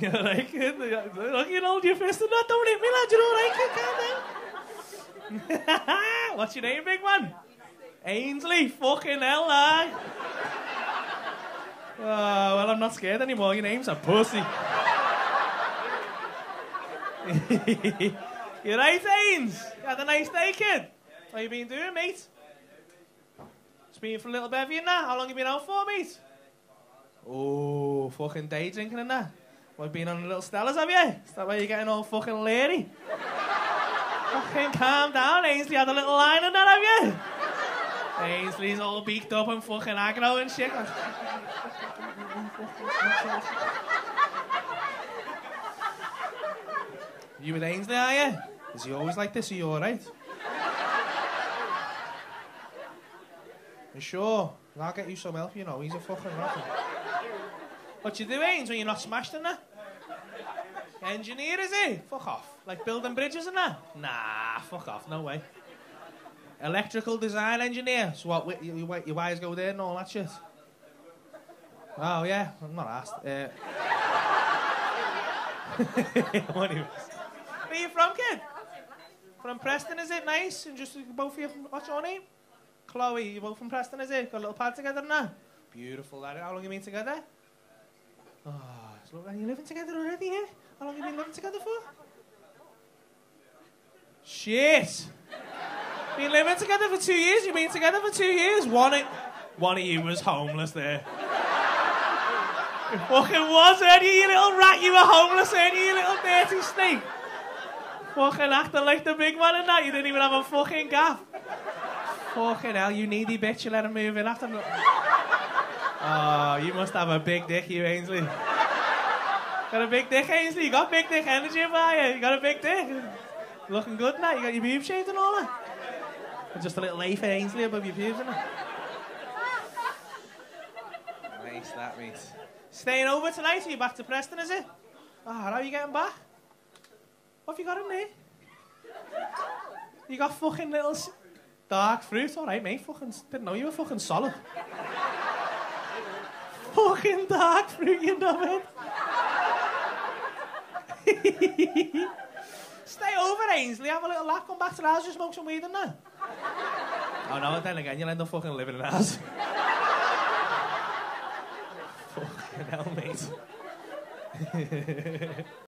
Like you hold your that. Don't hit me, lad. You don't like it. What's your name, big man? Ainsley. Fucking hell, lad. Oh, ah, well, I'm not scared anymore. Your name's a pussy. you right, Ains? You had a nice day, kid? What you been doing, mate? Just been for a little bevy and that? How long you been out for, mate? Oh, fucking day drinking and that? What, been on a little Stellas, have you? Is that why you're getting all fucking leery? fucking calm down, Ainsley had a little line in that, have you? Ainsley's all beaked up and fucking aggro and shit. you with Ainsley, are you? Is he always like this? Are you alright? Sure? I'll get you some help, you know. He's a fucking rocker. What you do, Ains, when you're not smashed in that? Engineer, is he? Fuck off. Like building bridges and that? Nah, fuck off. No way. Electrical design engineer. So what, your, your, your wires go there and all that shit? Oh, yeah. I'm not asked. Uh... Where are you from, kid? From Preston, is it? Nice. And just both of you. What's your name? Chloe. You both from Preston, is it? Got a little pad together now? Beautiful, That. How long you been together? Are you living together already, yeah? How long have you been living together for? Shit! Been living together for two years? You've been together for two years? One of, one of you was homeless there. you fucking was, weren't you, you little rat? You were homeless, weren't you, little dirty snake? Fucking acting like the big man and that. You didn't even have a fucking gaff. Fucking hell, you needy bitch. You let him move in after. Oh, you must have a big dick, you Ainsley. Got a big dick, Ainsley? You got big dick energy about you. You got a big dick. Looking good now. You got your boobs shaved and all that. And just a little leaf Ainsley above your pubes, isn't it? Nice, that means. Staying over tonight? Are you back to Preston, is it? Oh, how are you getting back? What have you got in there? You got fucking little dark fruit? Alright, mate. Fucking didn't know you were fucking solid. fucking dark fruit, you know it. Stay over, Ainsley. Have a little laugh. Come back to the house. Just smoke some weed and that. oh no, then again, you'll end up fucking living in house. fucking hell, mate.